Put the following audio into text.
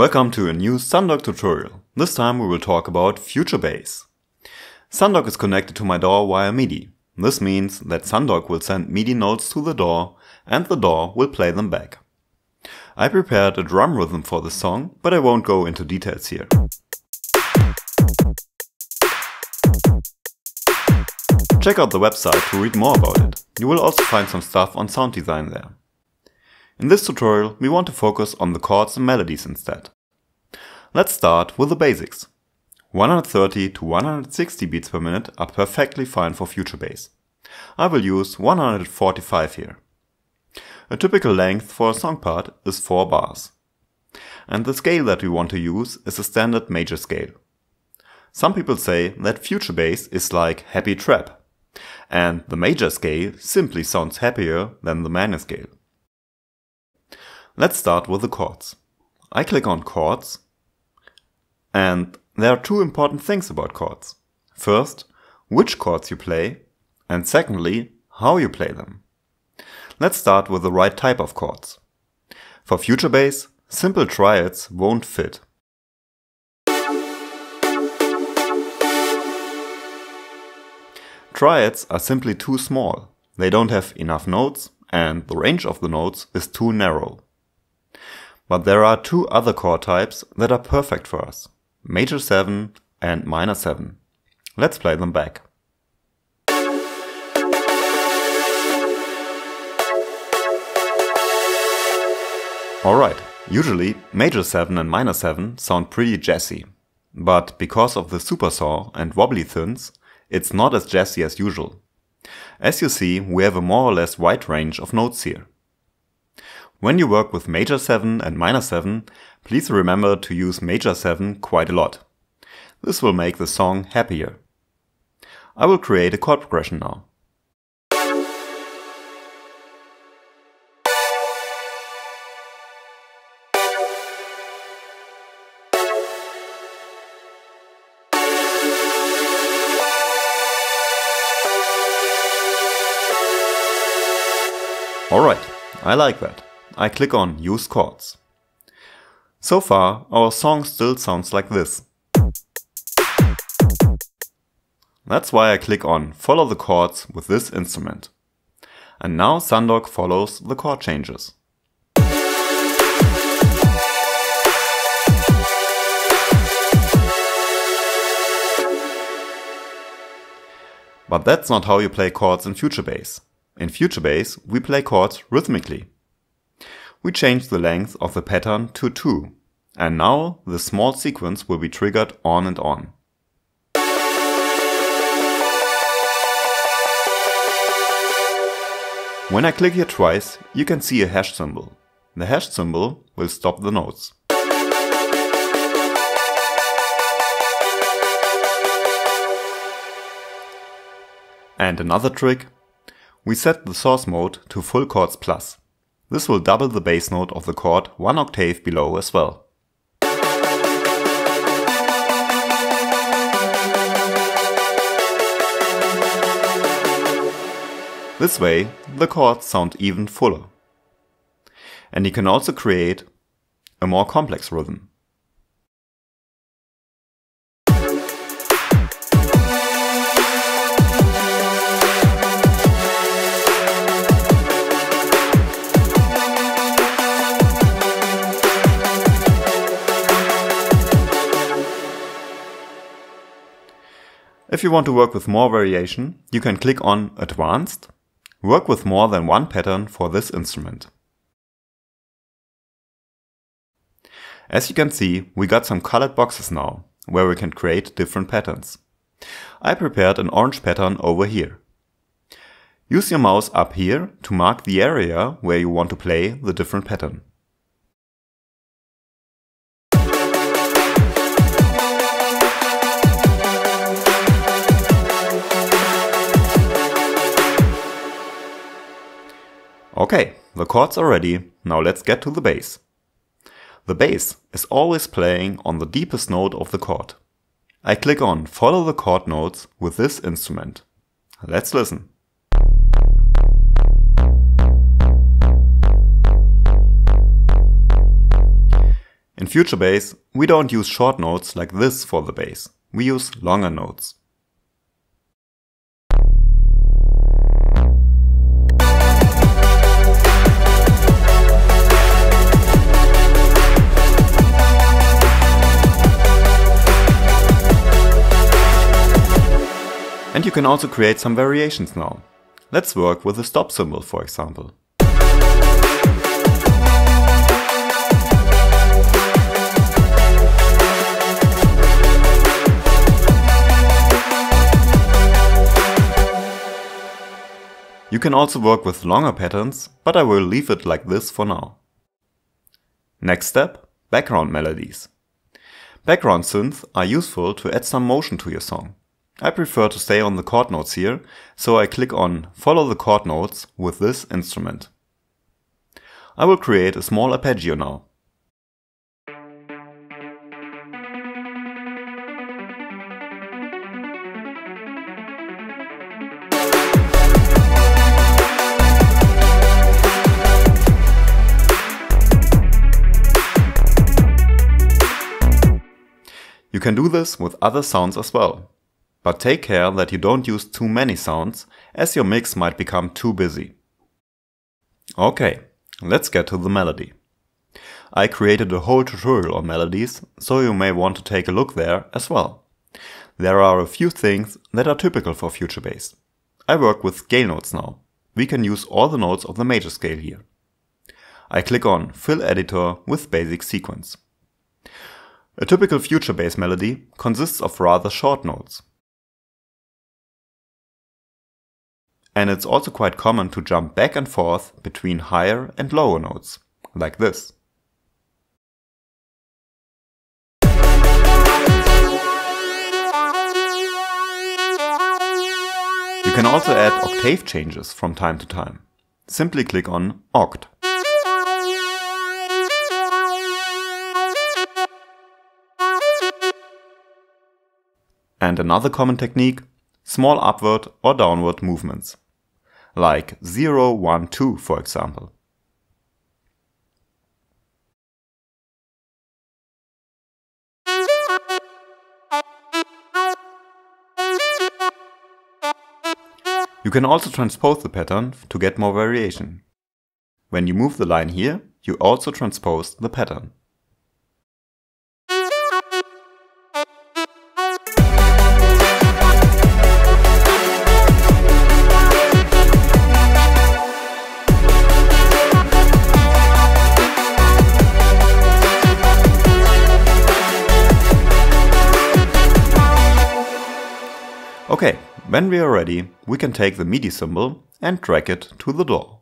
Welcome to a new Sundog tutorial. This time we will talk about Future Bass. Sundog is connected to my DAW via MIDI. This means that Sundog will send MIDI notes to the DAW and the DAW will play them back. I prepared a drum rhythm for the song, but I won't go into details here. Check out the website to read more about it. You will also find some stuff on sound design there. In this tutorial, we want to focus on the chords and melodies instead. Let's start with the basics. 130 to 160 beats per minute are perfectly fine for future bass. I will use 145 here. A typical length for a song part is 4 bars. And the scale that we want to use is a standard major scale. Some people say that future bass is like happy trap, and the major scale simply sounds happier than the minor scale. Let's start with the chords. I click on chords and there are two important things about chords. First, which chords you play and secondly, how you play them. Let's start with the right type of chords. For future bass, simple triads won't fit. Triads are simply too small. They don't have enough notes and the range of the notes is too narrow. But there are two other chord types that are perfect for us. Major 7 and minor 7. Let's play them back. Alright, usually major 7 and minor 7 sound pretty jazzy. But because of the supersaw and wobbly thins, it's not as jazzy as usual. As you see, we have a more or less wide range of notes here. When you work with major 7 and minor 7, please remember to use major 7 quite a lot. This will make the song happier. I will create a chord progression now. Alright, I like that. I click on Use Chords. So far, our song still sounds like this. That's why I click on Follow the chords with this instrument. And now Sundog follows the chord changes. But that's not how you play chords in Future Bass. In Future Bass, we play chords rhythmically we change the length of the pattern to 2. And now the small sequence will be triggered on and on. When I click here twice, you can see a hash symbol. The hash symbol will stop the notes. And another trick, we set the source mode to full chords plus. This will double the bass note of the chord one octave below as well. This way, the chords sound even fuller. And you can also create a more complex rhythm. If you want to work with more variation, you can click on Advanced, work with more than one pattern for this instrument. As you can see, we got some colored boxes now, where we can create different patterns. I prepared an orange pattern over here. Use your mouse up here to mark the area where you want to play the different pattern. Chords are ready, now let's get to the bass. The bass is always playing on the deepest note of the chord. I click on follow the chord notes with this instrument. Let's listen. In Future Bass, we don't use short notes like this for the bass, we use longer notes. Can also create some variations now. Let's work with the stop symbol for example. You can also work with longer patterns, but I will leave it like this for now. Next step, background melodies. Background synths are useful to add some motion to your song. I prefer to stay on the chord notes here, so I click on follow the chord notes with this instrument. I will create a small arpeggio now. You can do this with other sounds as well. But take care that you don't use too many sounds, as your mix might become too busy. Okay, let's get to the melody. I created a whole tutorial on melodies, so you may want to take a look there as well. There are a few things that are typical for Future Bass. I work with scale notes now. We can use all the notes of the major scale here. I click on Fill Editor with Basic Sequence. A typical future bass melody consists of rather short notes. And it's also quite common to jump back and forth between higher and lower notes, like this. You can also add octave changes from time to time. Simply click on Oct. And another common technique, small upward or downward movements, like 0, 1, 2 for example. You can also transpose the pattern to get more variation. When you move the line here, you also transpose the pattern. Okay, when we are ready, we can take the MIDI symbol and drag it to the DAW.